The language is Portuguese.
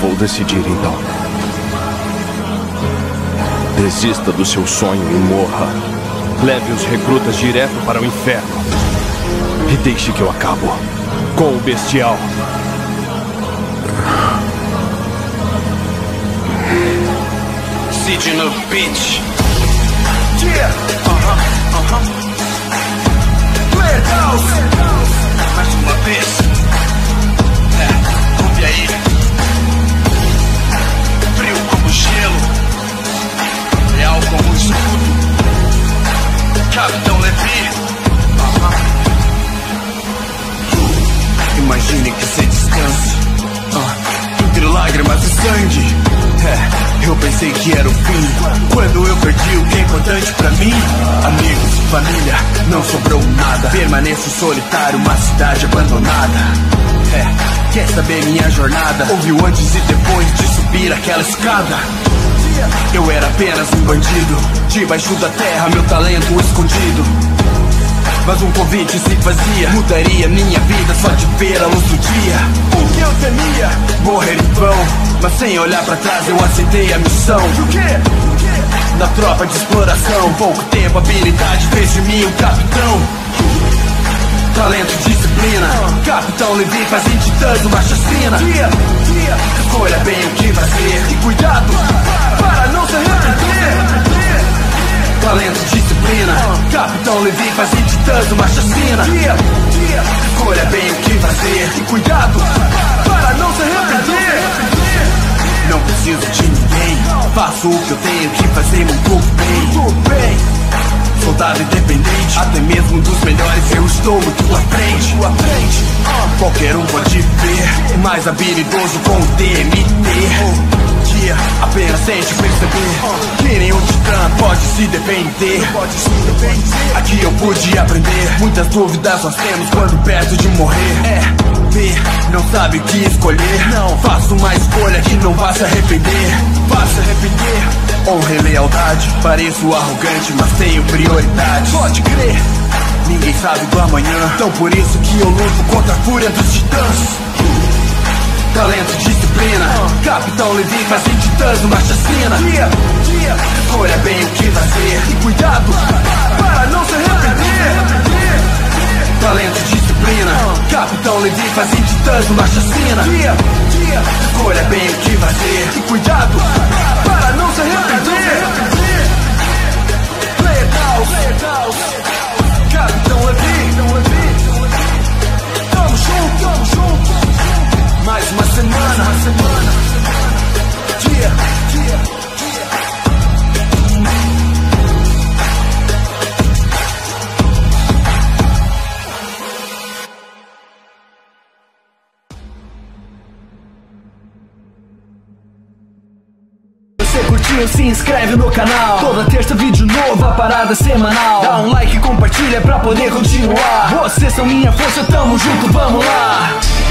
vou decidir então. Desista do seu sonho e morra. Leve os recrutas direto para o inferno. E deixe que eu acabo com o bestial. Siege no bitch. Yeah. Uh-huh. Uh-huh. House. Lágrimas e sangue. É, eu pensei que era o fim. Quando eu perdi o que é importante pra mim, amigos, família, não sobrou nada. Permaneço solitário, uma cidade abandonada. É, quer saber minha jornada? Ouviu antes e depois de subir aquela escada. Eu era apenas um bandido, debaixo da terra, meu talento escondido. Mas um convite se fazia Mudaria minha vida só de ver a luz do dia O que eu temia? Morrer Mas sem olhar pra trás eu aceitei a missão? Na tropa de exploração Pouco tempo, habilidade fez de mim um capitão. Talento, disciplina. Capitão Levi fazem titãs uma chacina. Escolha bem o que fazer. E cuidado para não se arrepender. Talento, disciplina. Capitão Levi fazem titãs uma chacina. Escolha bem o que fazer. E cuidado para não se arrepender Faço o que eu tenho que fazer muito bem Soldado independente, até mesmo dos melhores eu estou muito à frente. À frente. Qualquer um pode ver, mais habilidoso com o DMT. Yeah, apenas tente perceber que nenhum titã pode se defender. Aqui eu pude aprender, muitas dúvidas nós temos quando perto de morrer. É, não sabe o que escolher. Não, faça uma escolha que não vá se arrepender. Se arrepender. Honra e lealdade, pareço arrogante, mas tenho prioridade. Pode crer. Ninguém sabe do amanhã, então por isso que eu luto contra a fúria dos titãs. Talento, disciplina, Capitão Levi fazem titãs numa chacina. Escolha bem o que fazer e cuidado para não se arrepender. Talento, disciplina, Capitão Levi fazem titãs numa chacina. Escolha bem o que fazer e cuidado curtiu, se inscreve no canal. Toda terça vídeo novo, a parada semanal. Dá um like e compartilha pra poder continuar. Vocês são minha força, tamo junto, vamos lá